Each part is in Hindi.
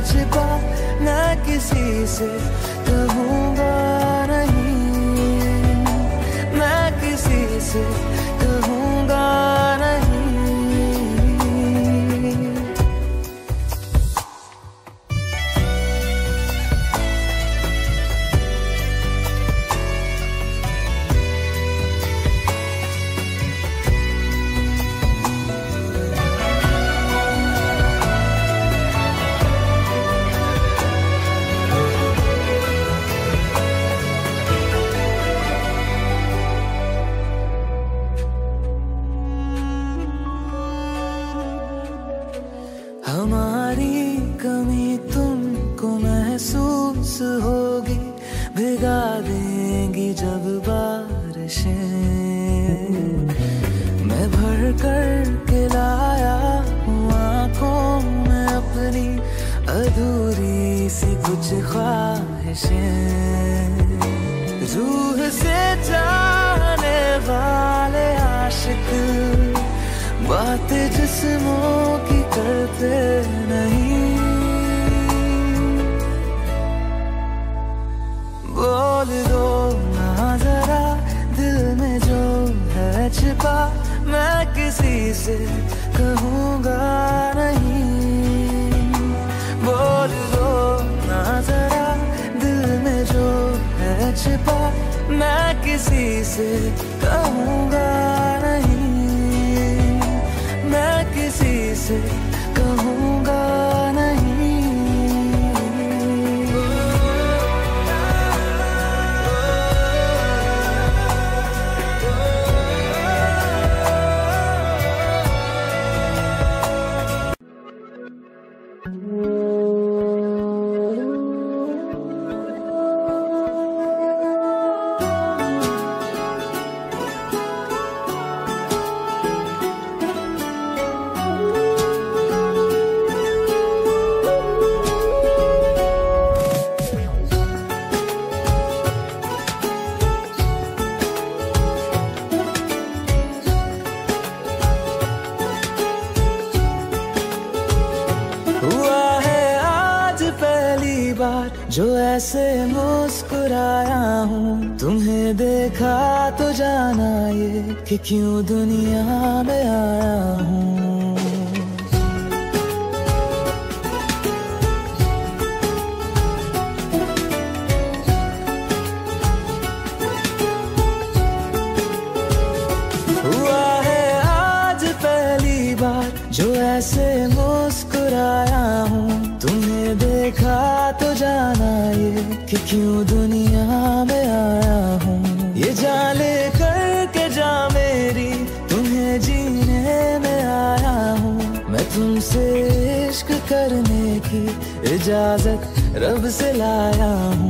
छिपा मैं किसी से कहूँगा नहीं। मैं किसी से इजाज़त रब से लाया हूँ।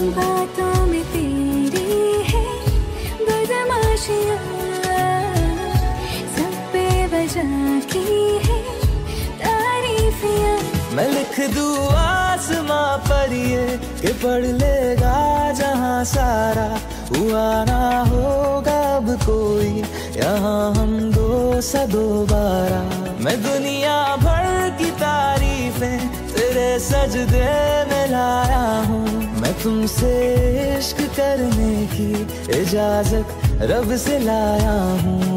बातों में तेरी है, बदमाशियाँ। सब पे वजह की है, तारीफियाँ। मैं लिख दूँ आसमां पर ये कि पढ़ लेगा जहाँ सारा हुआ ना होगा अब कोई। यहाँ हम दो सा दोबारा मैं दुनिया भर की तारीफें तेरे सजदे में लाया हूँ। मैं तुमसे इश्क करने की इजाज़त रब से लाया हूँ।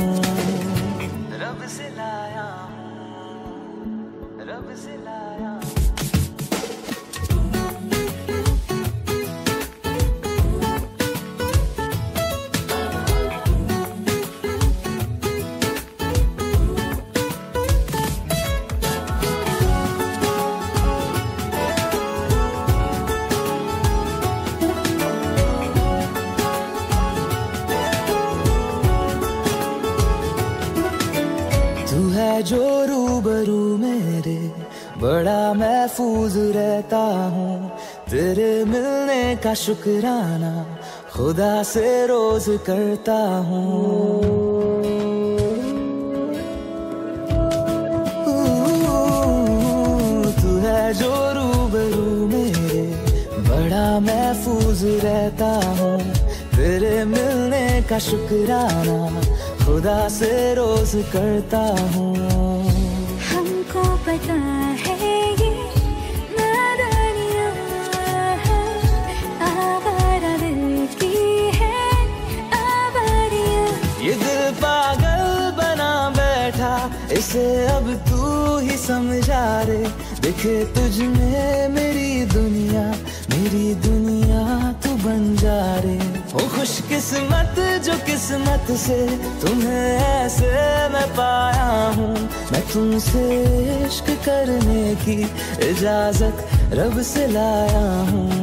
महफूज रहता हूँ। तेरे मिलने का शुक्राना खुदा से रोज करता हूँ। तू है जो रूबरू मेरे बड़ा महफूज रहता हूँ। तेरे मिलने का शुक्राना खुदा से रोज करता हूँ। हमको पता इसे अब तू ही समझा रे। दिखे तुझ में मेरी दुनिया मेरी दुनिया तू बन जा रे। ओ खुश किस्मत जो किस्मत से तुम्हें ऐसे मैं पाया हूँ। मैं तुमसे इश्क करने की इजाज़त रब से लाया हूँ।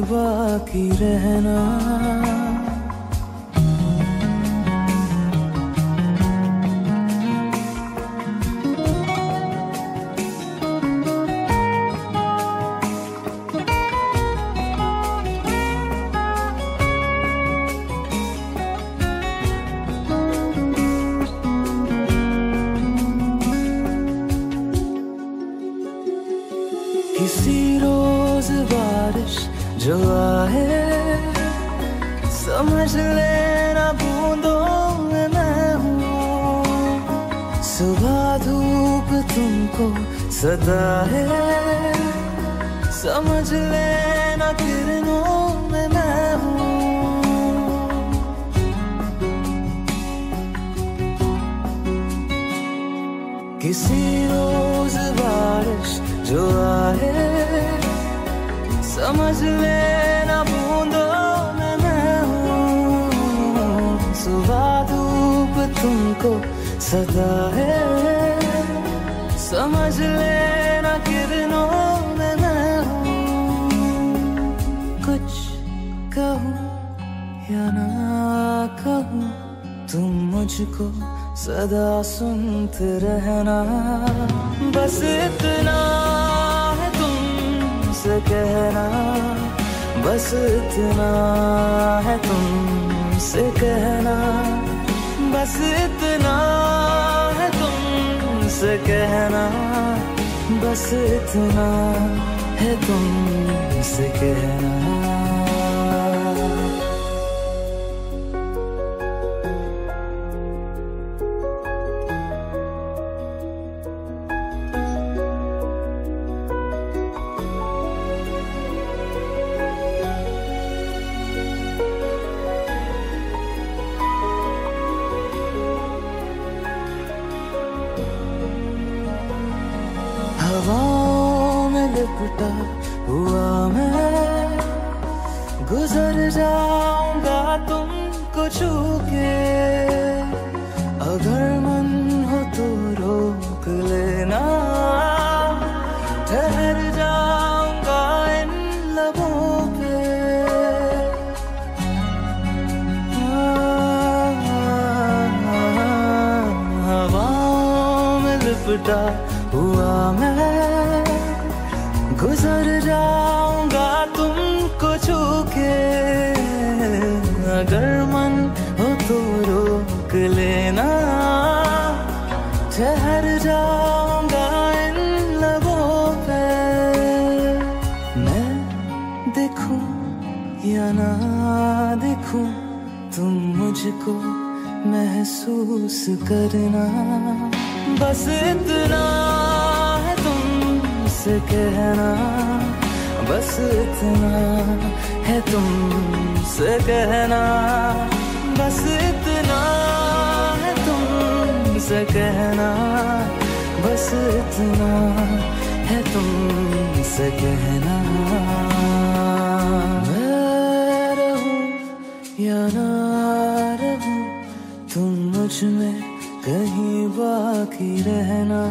बाकी रहना। तुमसे कहना बस इतना है तुम तुमसे कहना। अगर मन हो तो रोक लेना। ठहर जाऊँगा इन लबों पे। मैं देखूँ या ना देखूँ, तुम मुझको महसूस करना। बस इतना है तुमसे कहना। बस इतना है तुमसे कहना, बस इतना है तुमसे कहना, बस इतना है तुमसे कहना। मैं रहूँ या ना रहूँ, तुम मुझमें कहीं बाकी रहना।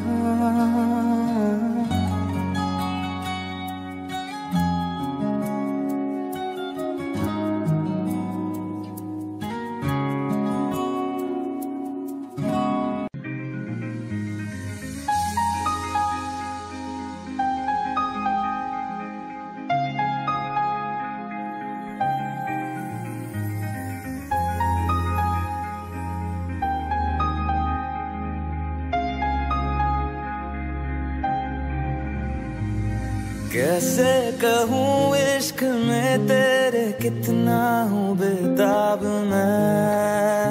कितना हूँ बेताब मैं।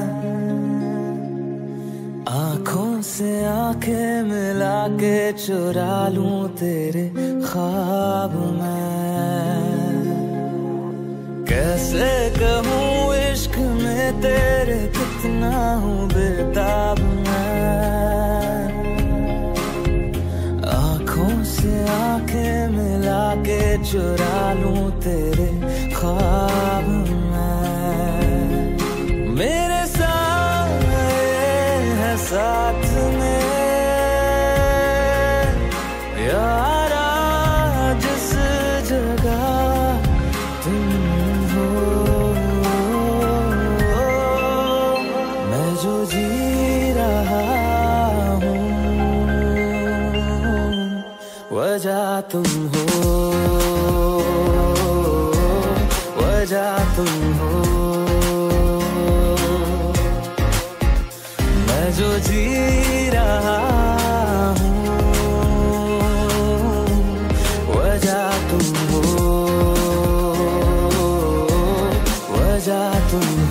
आँखों से आँखें मिला के चुरा लूँ वजह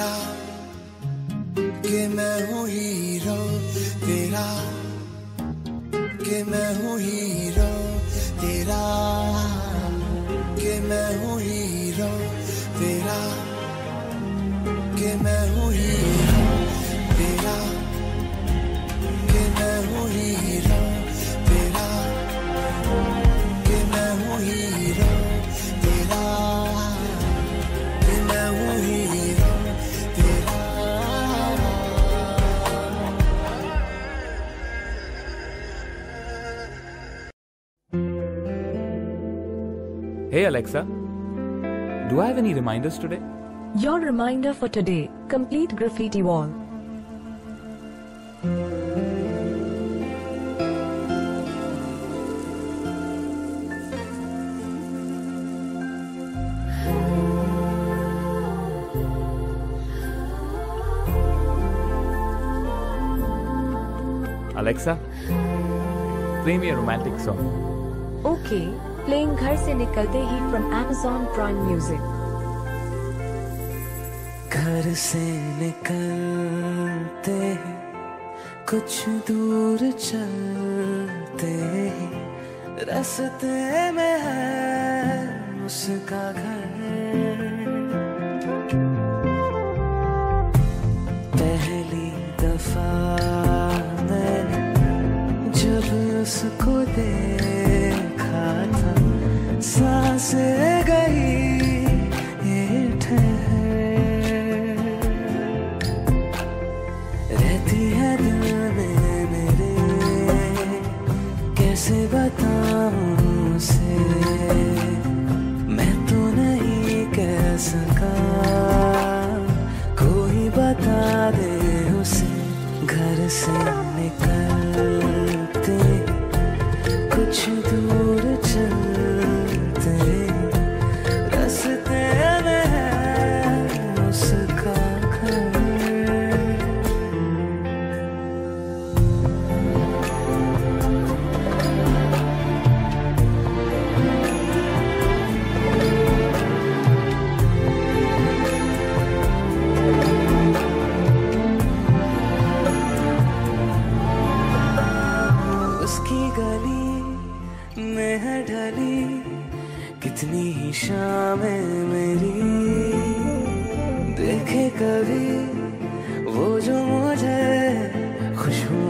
तेरा कि हीरो तेरा कि मैं हूँ हीरो तेरा कि मैं हूँ हीरो तेरा कि मैं हूँ हीरो तेरा कि मैं हूँ hero Hey Alexa, do I have any reminders today? Your reminder for today complete graffiti wall. Alexa, play me a romantic song. Okay, playing घर से निकलते ही फ्रॉम एमेजॉन प्राइम म्यूज़िक घर से निकलते ही कुछ दूर चलते ही में है उसका घर। पहली दफ़ा मैं जब उसको देखा साँसें गई ये रहती है दिल में मेरे, कैसे बताऊँ से मैं तो नहीं कह सका, कोई बता दे उसे, घर से। देखे कभी वो जो मुझे खुशबू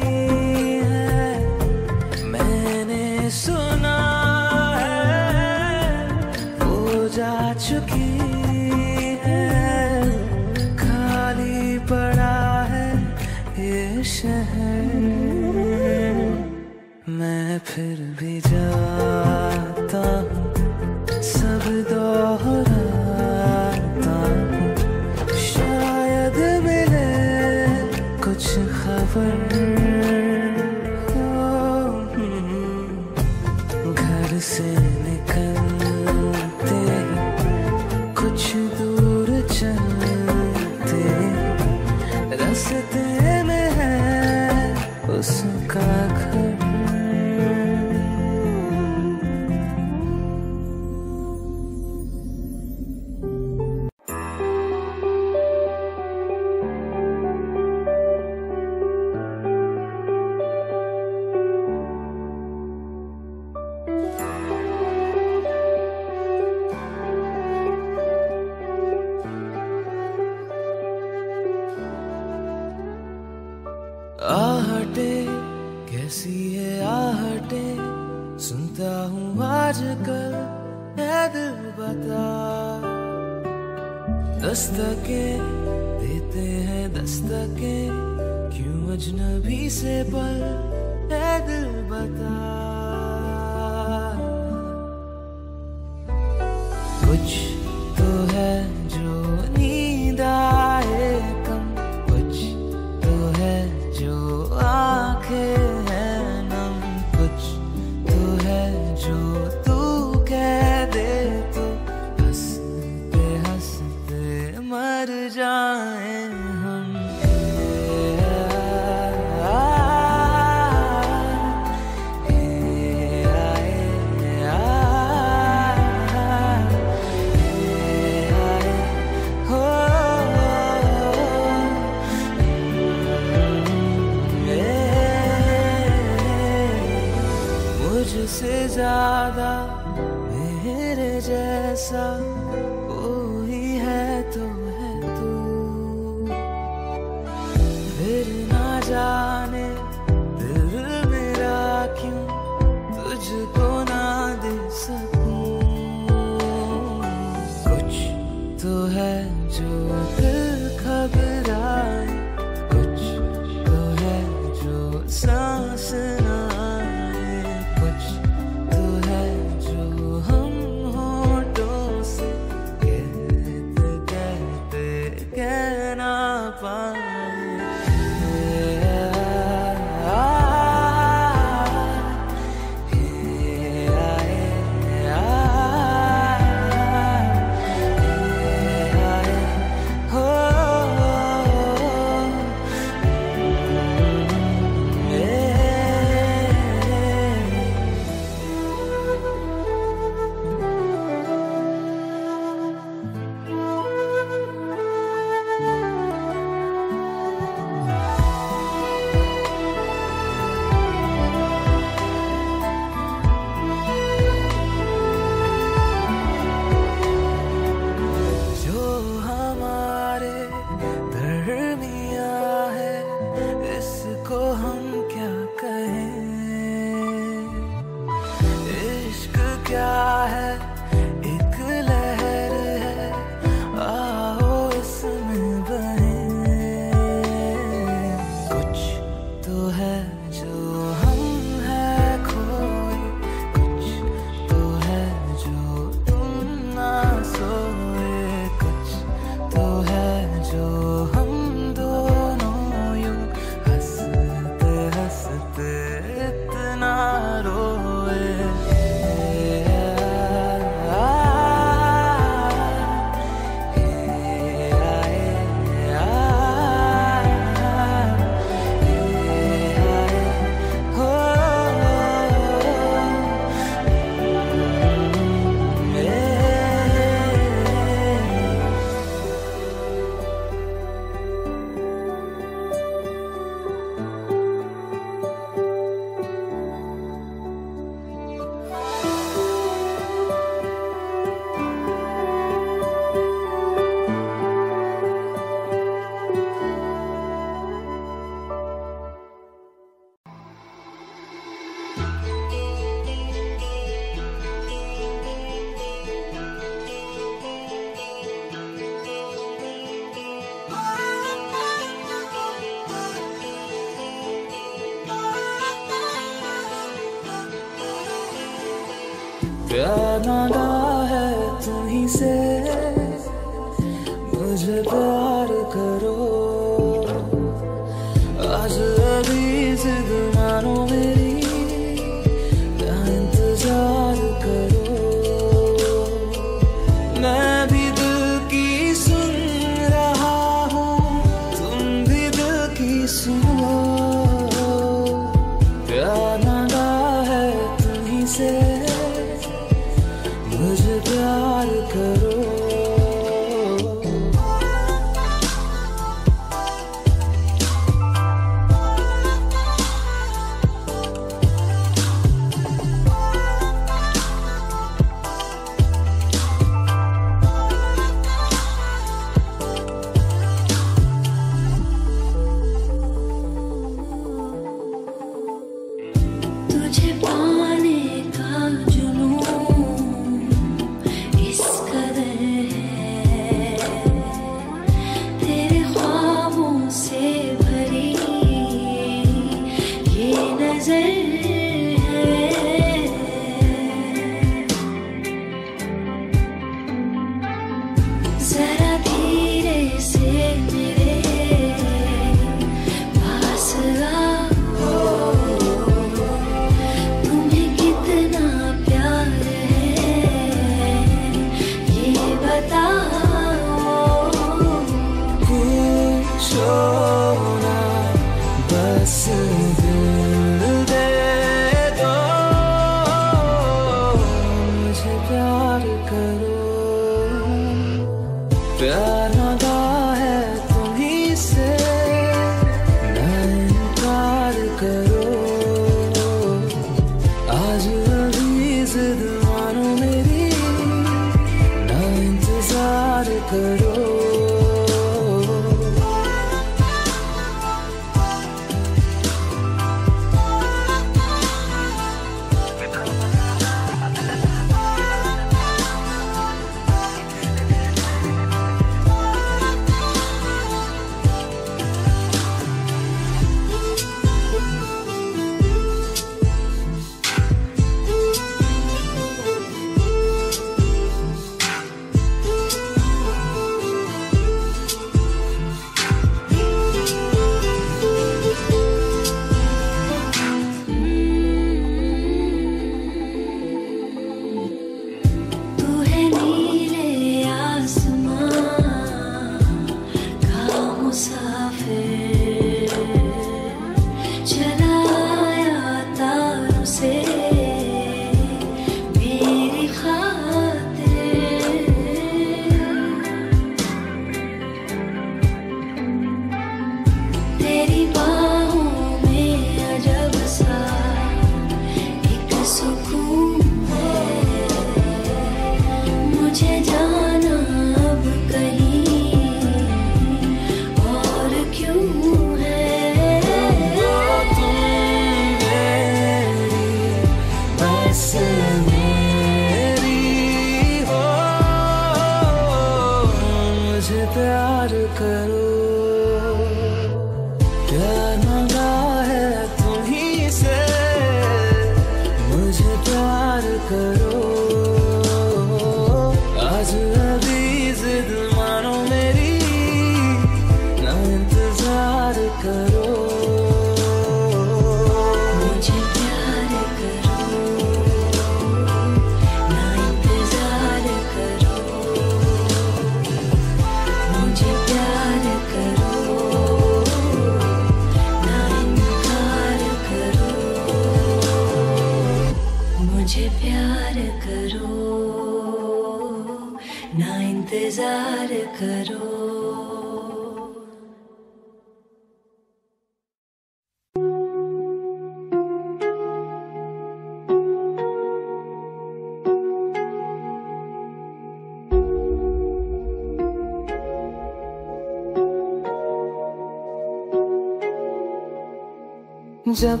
जब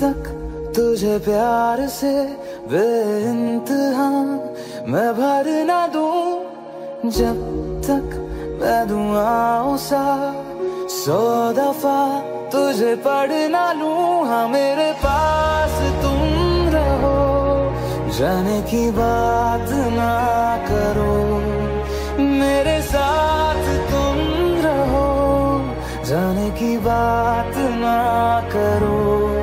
तक तुझे प्यार से बेइंतहा मैं भर ना दूँ, जब तक मैं दुआओं सा सौ दफ़ा तुझे पढ़ ना लूँ हाँ मेरे पास तुम रहो, जाने की बात ना करो, मेरे साथ तुम रहो, जाने की बात ना करो।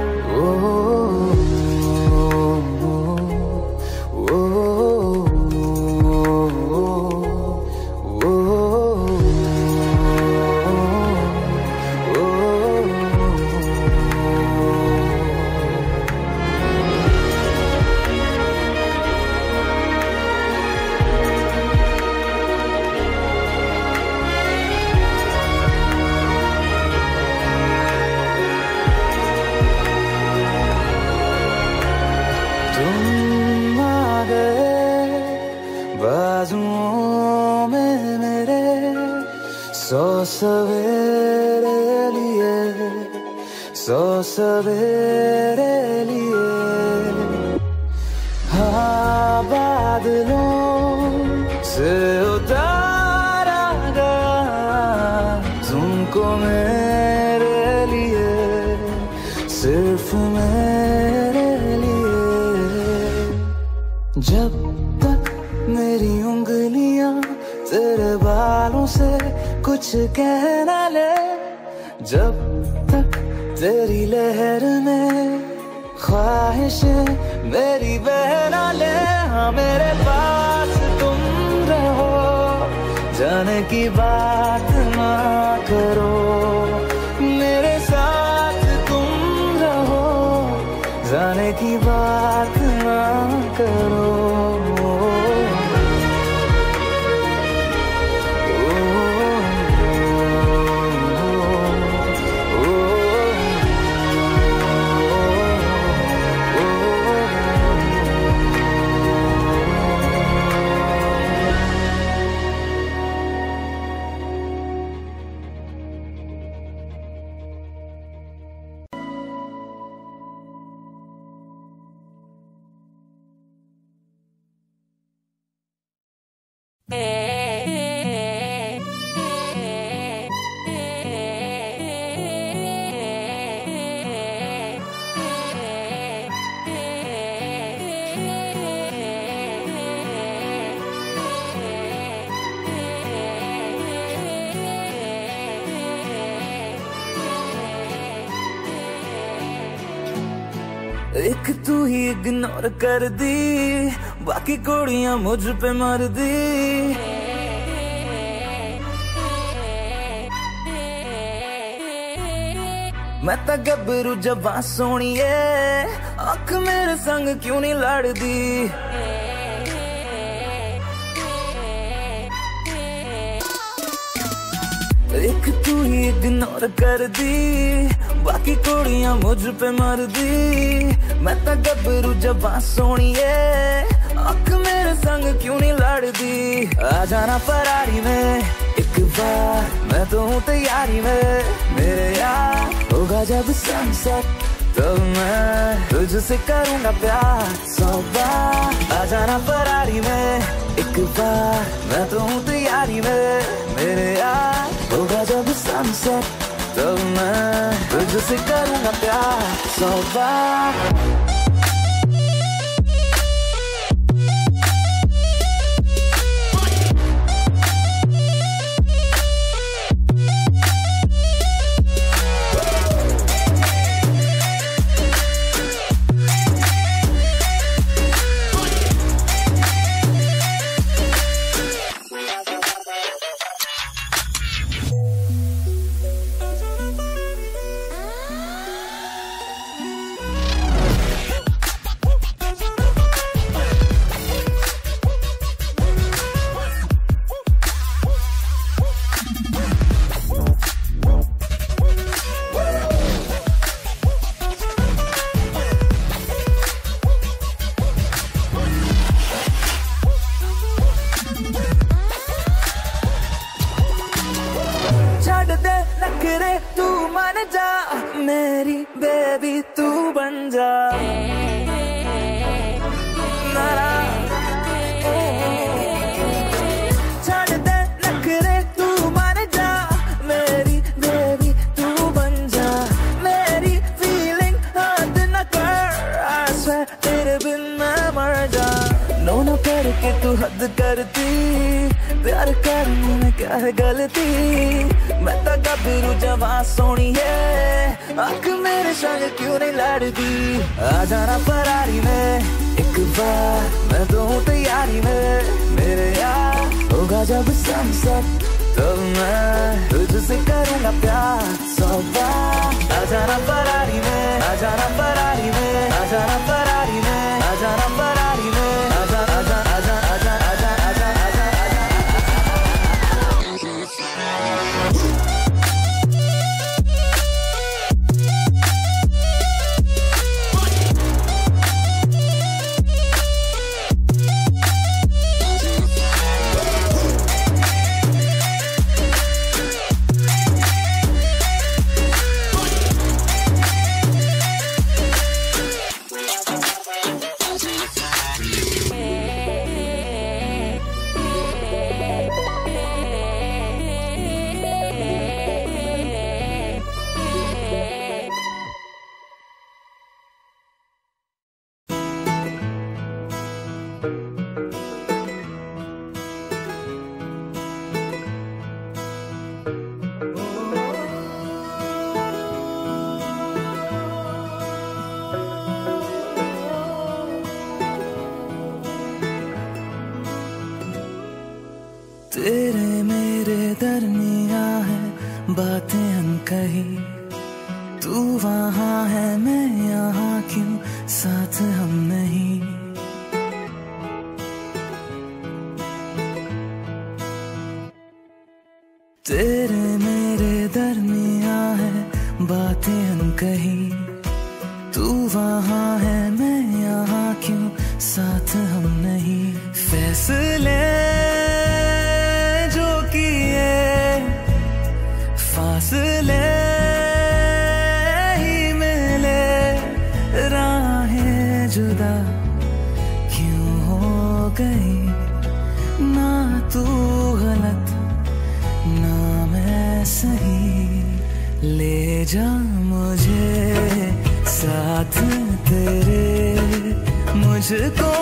सवेरे लिए बादलों से उतारा गया। तुमको मेरे लिए, सिर्फ़ मेरे लिए। जब तक मेरी उंगलियाँ तेरे बालों से कुछ कह ख्वाहिशें मेरी बहना ले हाँ मेरे पास तुम रहो। जाने की बात ना करो। मेरे साथ तुम रहो। जाने की बात ना करो। कर दी। बाकी कुड़िया मुझ पे मर दी। मैं तो गबरू जबा सोनिए अख मेरे संग क्यों नहीं लड़ दी एक तू ही इग्नोर कर दी। बाकी कुड़िया मुझ पे मर दी। मैं तो गबरू जबा सोनिए। अख मेरे संग क्यों नहीं लड़दी? आ जाना फरारी में, एक बार मैं तो हूँ तैयारी में। मेरे यार होगा जब सनसेट तो मैं तुझसे करूँगा प्यार। सौ बार आ जाना फरारी में, एक बार मैं तो हूँ तैयारी में। मेरे यार होगा जब सनसेट तो मैं तुझसे करूँगा प्यार सौ है गलती। मैं तो गबरू जवा सोनी है आँख मेरे संग क्यों नहीं लड़ती? आ जाना फरारी में, एक बार मैं तो हूँ तैयारी में। मेरे यार होगा जब सनसेट तो मैं तुझसे करूँगा प्यार। सौ बार। आ जाना फरारी में, आ जाना फरारी में, आ जाना फरारी में, आ जाना गई ना तू गलत ना मैं सही। ले जा मुझे साथ तेरे मुझको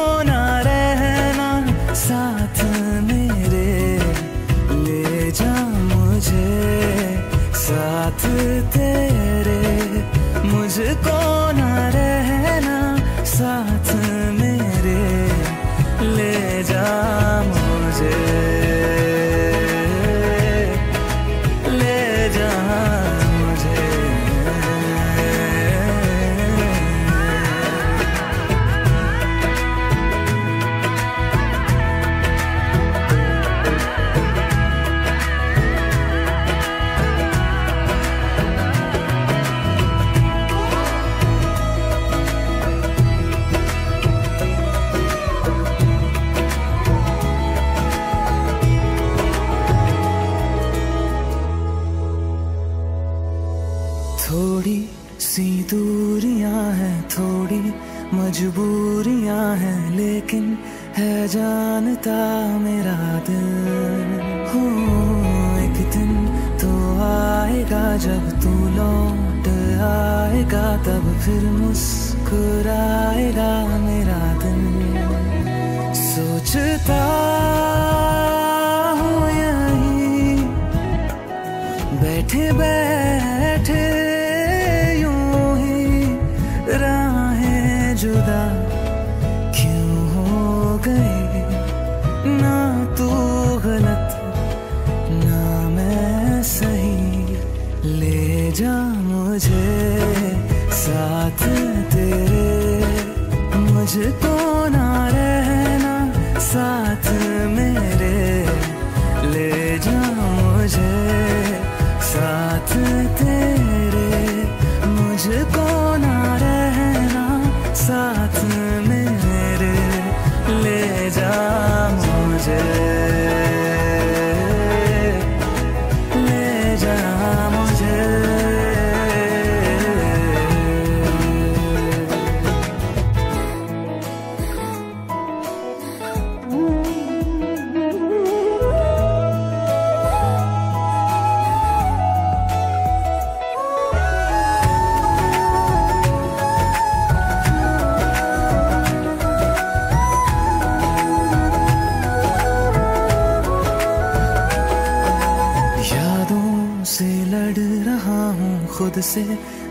से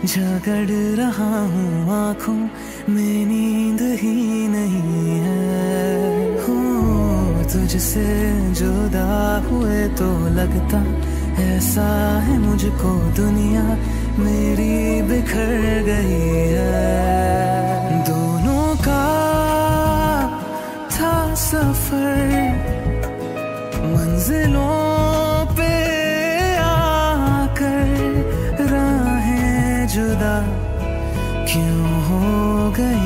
झगड़ रहा हूँ। आँखों में नींद ही नहीं है। हो, तुझसे जुदा हुए तो लगता ऐसा है मुझको। दुनिया मेरी बिखर गई है। दोनों का था सफ़र, मंजिलों good.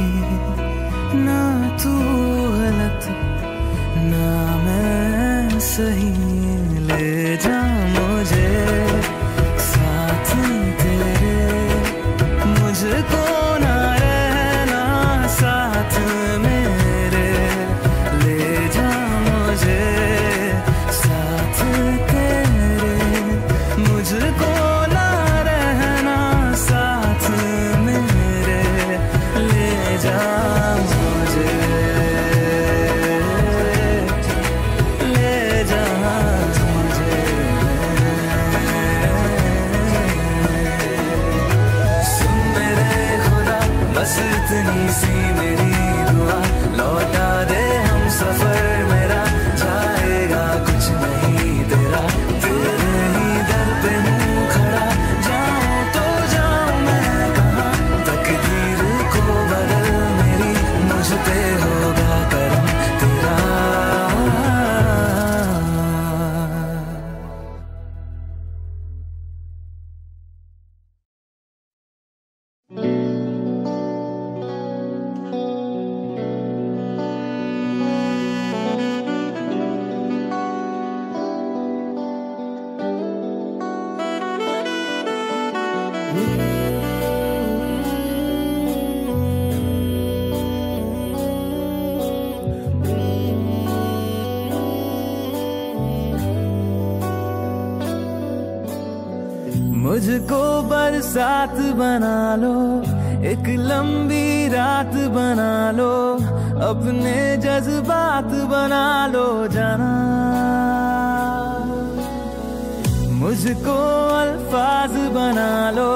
बना लो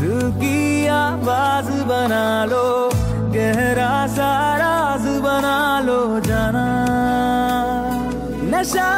दिल की आवाज़ बना लो गहरा सा राज बना लो जाना। नशा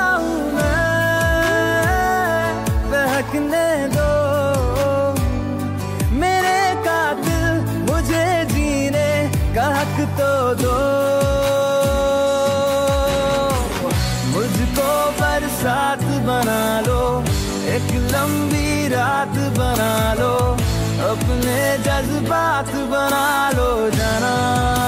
जज्बात बना लो जना।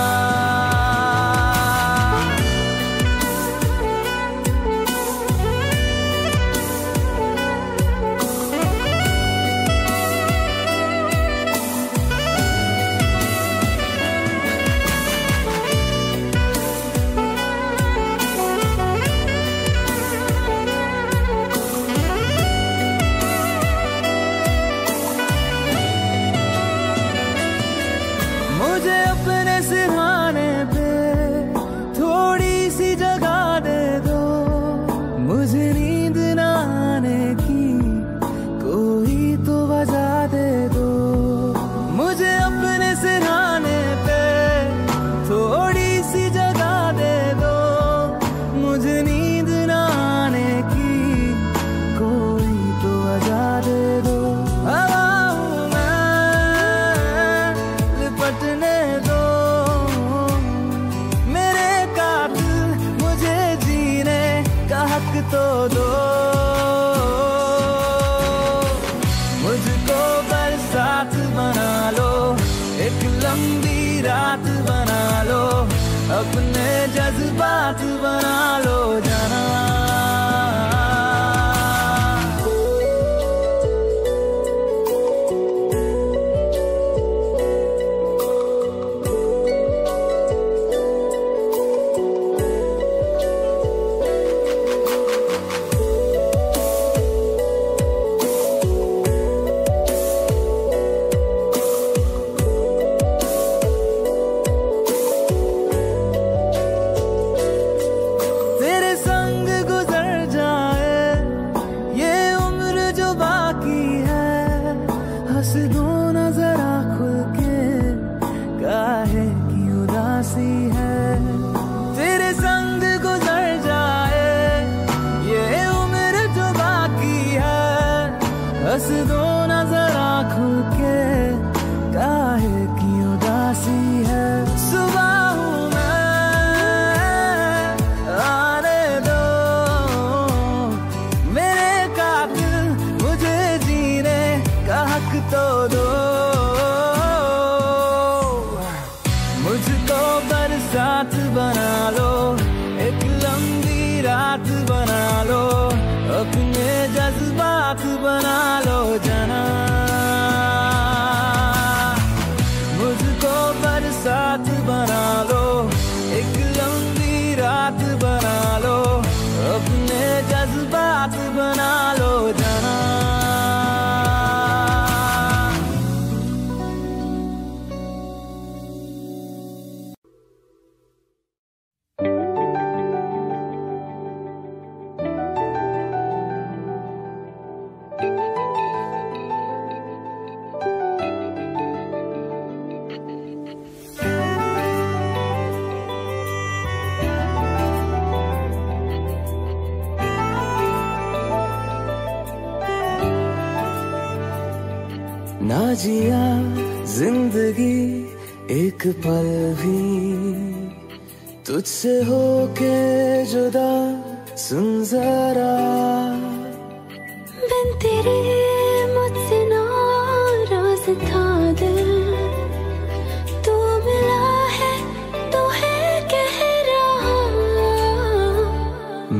हंस दो खुल के काहे एक पल भी तुझसे होके जुदा सुन जरा। बिन तेरे मुझसे नाराज़ था दिल। तू मिला है तो है कह रहा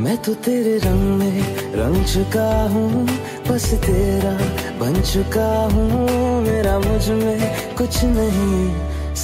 मैं तो तेरे रंग में रंग चुका हूँ बस तेरा बन चुका हूँ। मेरा मुझमें कुछ नहीं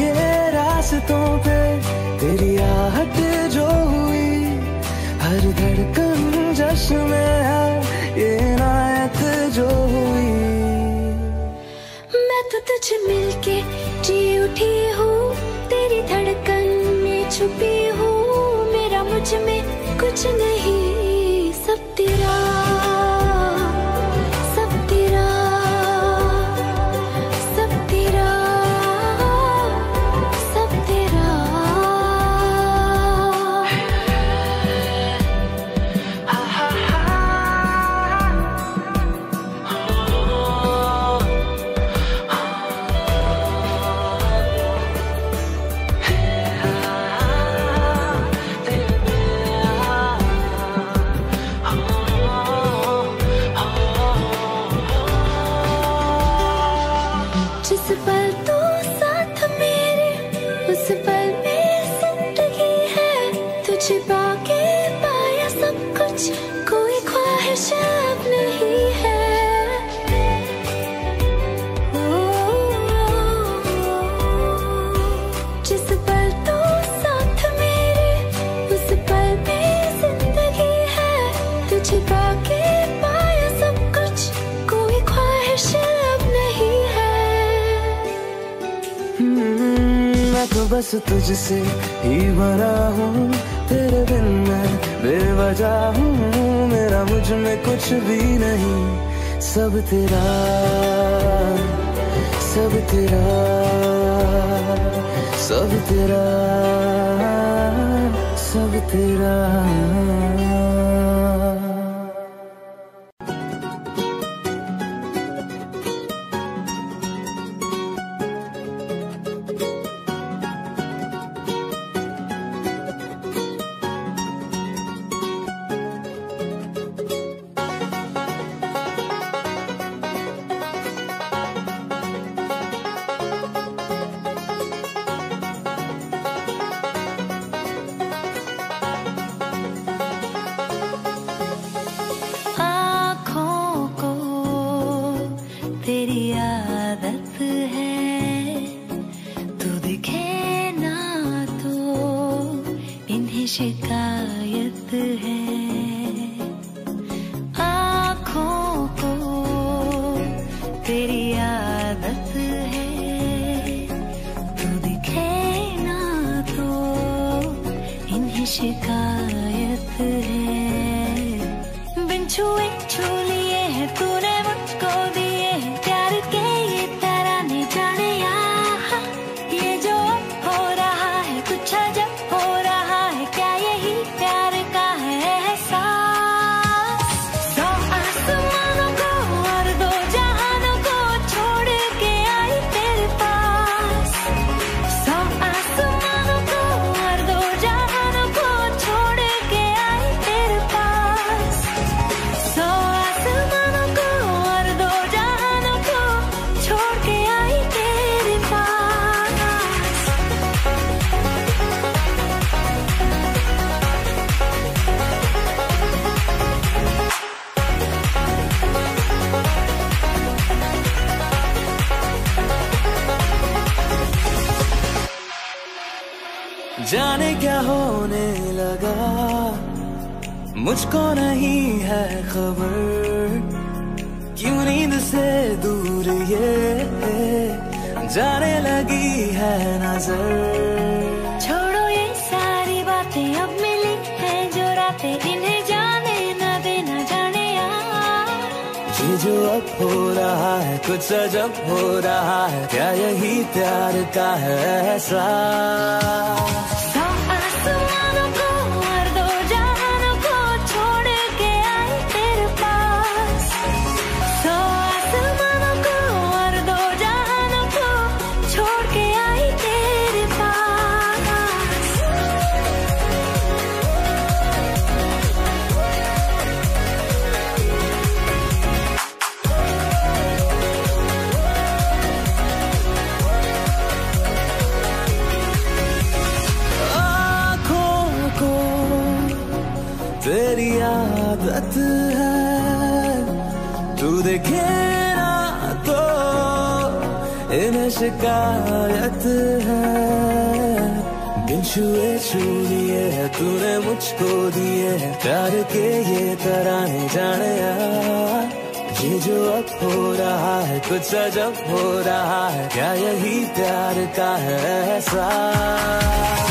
के रास्तों पे तेरी आहट जो हुई, हर धड़कन जश्न में है, ये नायत जो हुई। मैं तो तुझे मिलके जी उठी हूँ, तेरी धड़कन में छुपी हूँ, मेरा मुझमें कुछ नहीं। बस तुझसे ही भरा हूँ। तेरे बिन मैं बेवजह हूँ। मेरा मुझमें कुछ भी नहीं। सब तेरा सब तेरा सब तेरा सब तेरा। शिकायत है। बिन छुए छू मुझको नहीं है खबर। क्यों नींद से दूर ये जाने लगी है नज़र? छोड़ो ये सारी बातें अब मिली है जो रातें इन्हें जाने न देना जाने ये जो अब हो रहा है कुछ अजब हो रहा है क्या यही प्यार का है ऐसा? शिकायत है। बिन छुए छू लिए है तूने मुझको दिए। है प्यार के ये तराने जाने ये जो अब हो रहा है, कुछ अजब हो रहा है। क्या यही प्यार का है ऐसा?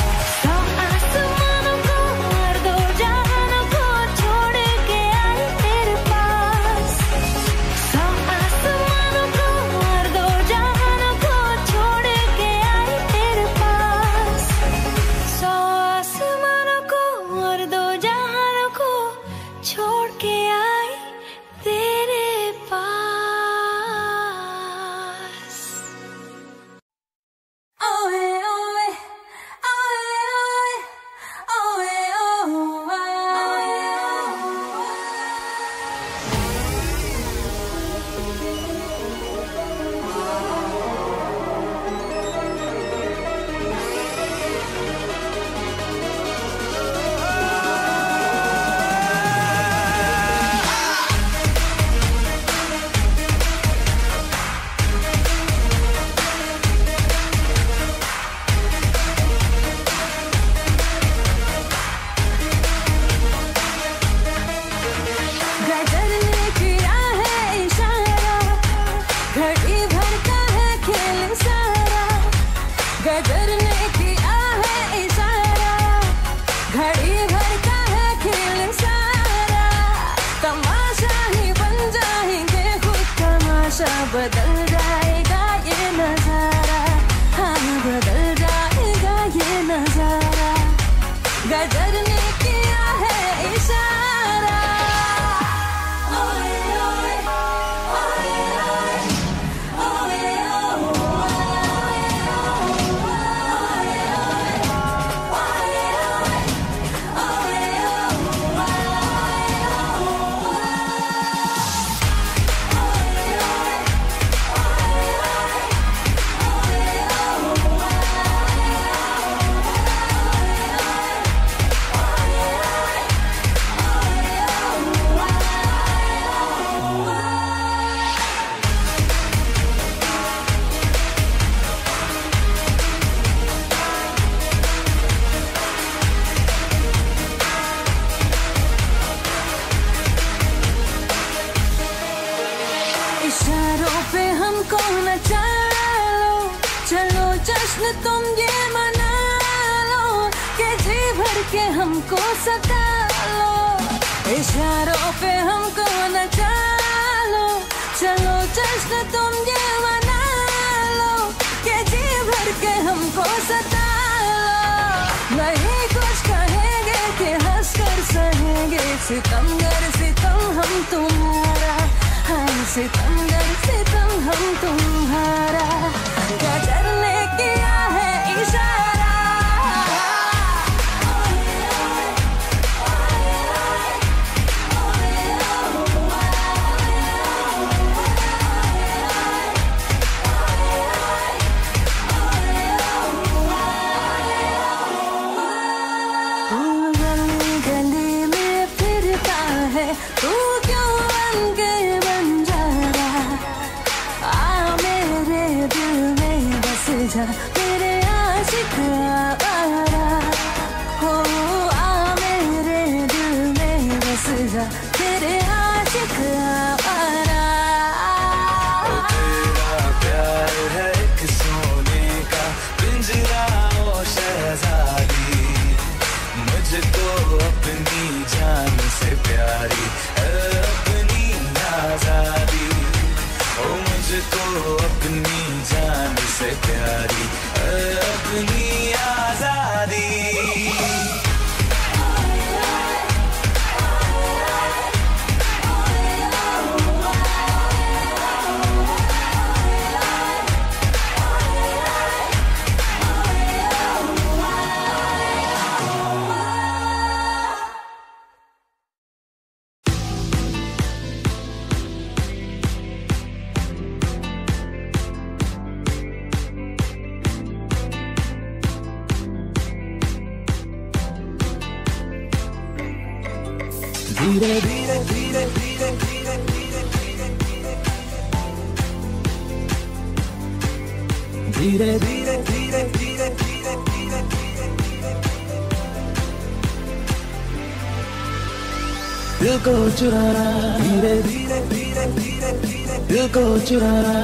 you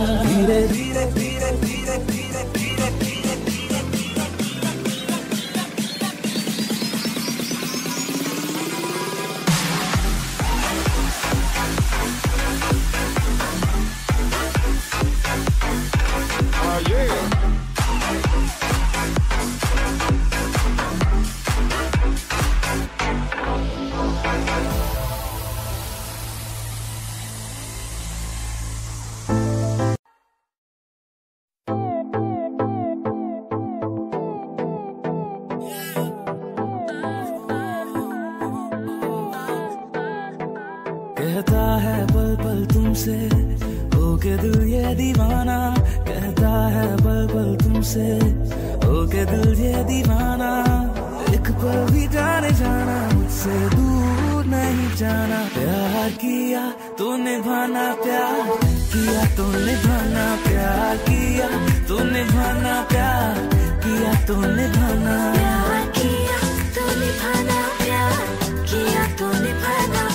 तो निभाना प्यार किया तो निभाना प्यार किया तो निभाना प्यार किया तो निभाना प्यार किया तो निभाना प्यार किया तो निभाना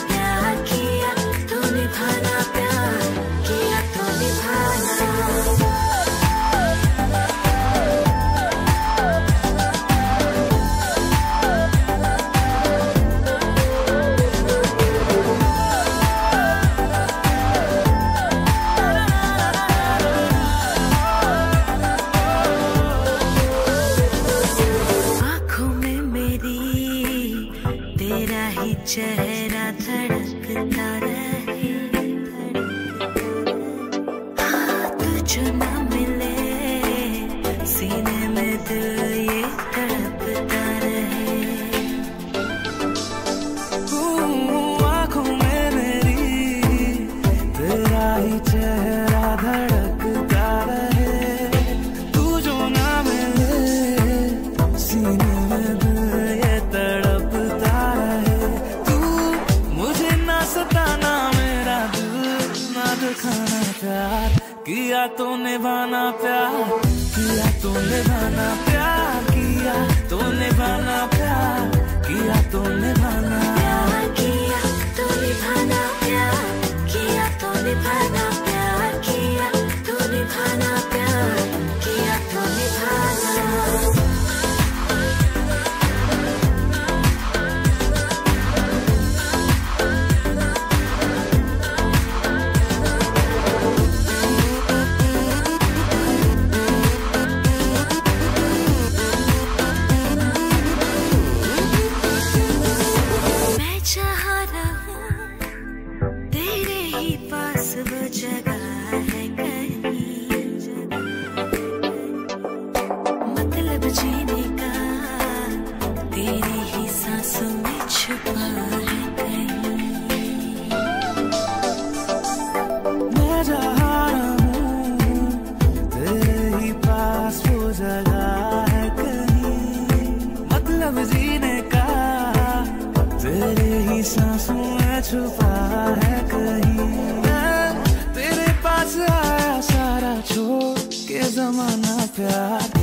जमाना प्यार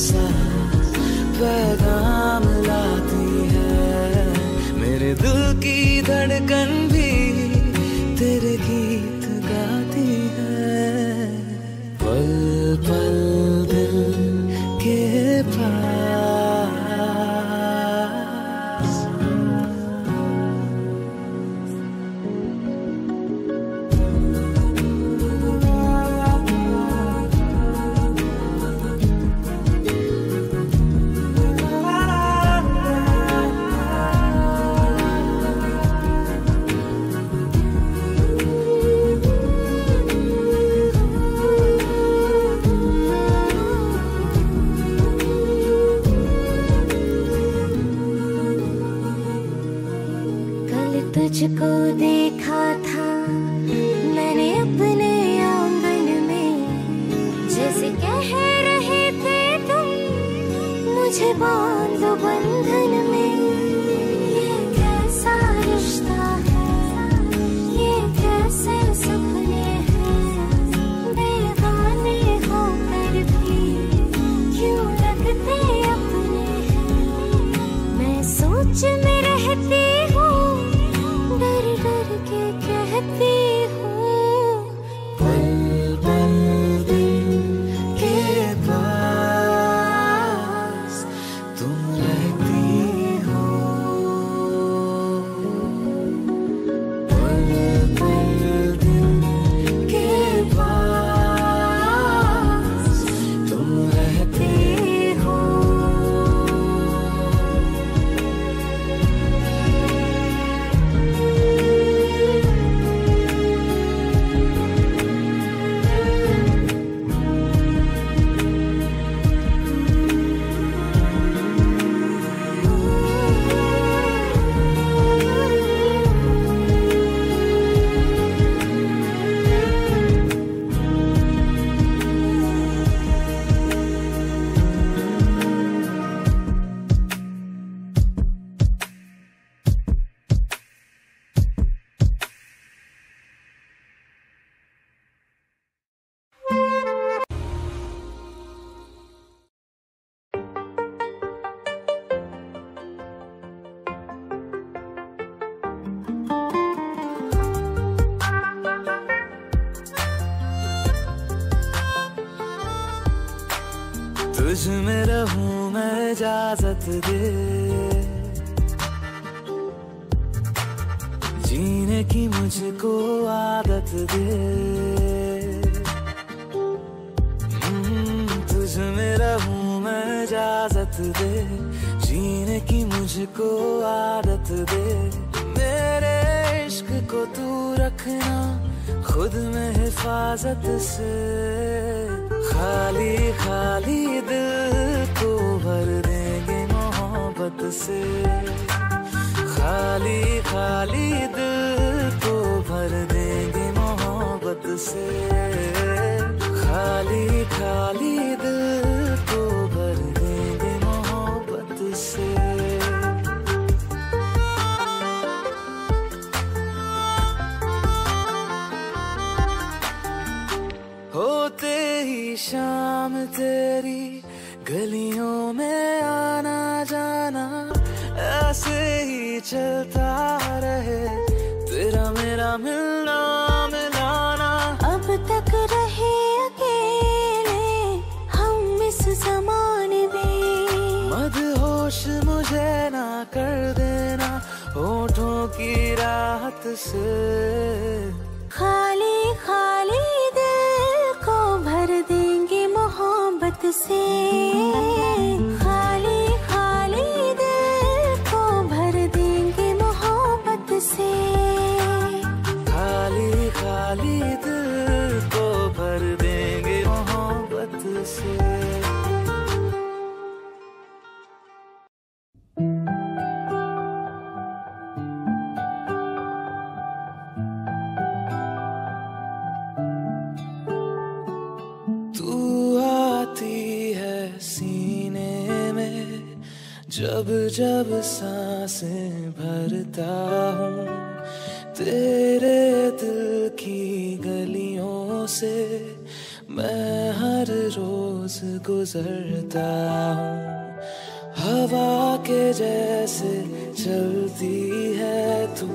सा पैगाम लाती है। मेरे दिल की धड़कन तुझ में रहूँ मैं इजाज़त दे। जीने की मुझको आदत दे। हम्म, तुझ में रहूँ मैं इजाज़त दे। जीने की मुझको आदत दे। मेरे इश्क को तू रखना खुद में हिफाजत से। खाली खाली दिल को भर देंगे मोहब्बत से। खाली खाली दिल को भर देंगे मोहब्बत से। खाली खाली दिल शाम तेरी गलियों में आना जाना ऐसे ही चलता रहे। तेरा मेरा मिलना मिलाना। अब तक रहे अकेले हम इस जमाने में। मदहोश मुझे ना कर देना होठों की राहत से। खाली खाली से जब जब साँसें भरता हूँ, तेरे दिल की गलियों से मैं हर रोज गुजरता हूँ। हवा के जैसे चलती है तू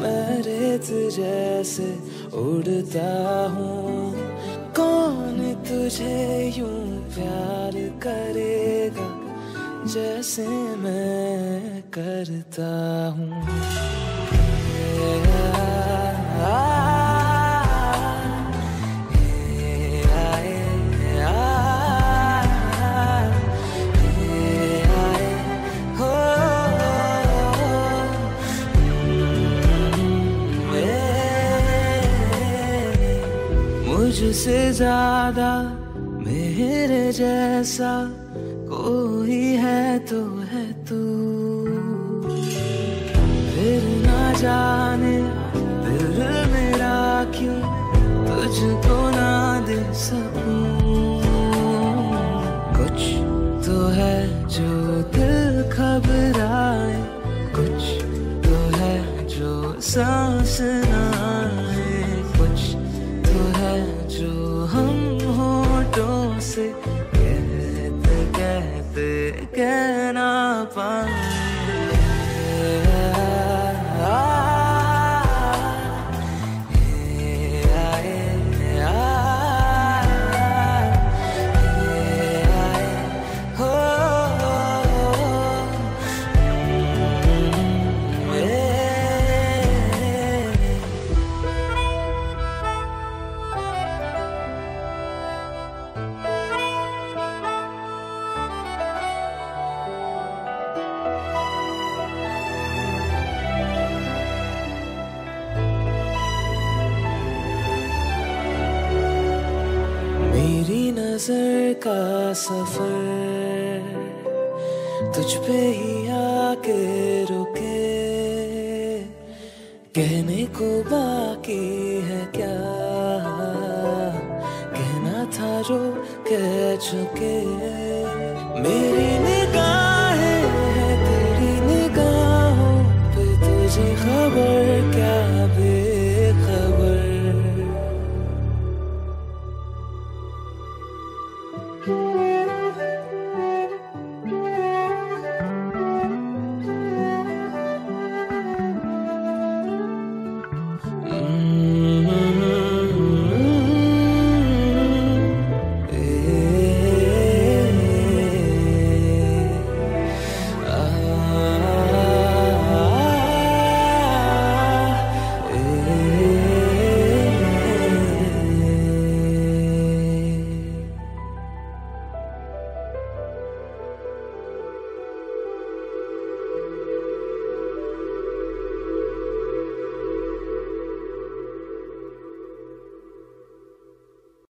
मैं रेत जैसे उड़ता हूँ। कौन तुझे यूँ प्यार करेगा? जैसे मैं करता हूँ। मुझसे ज़्यादा मेरे जैसा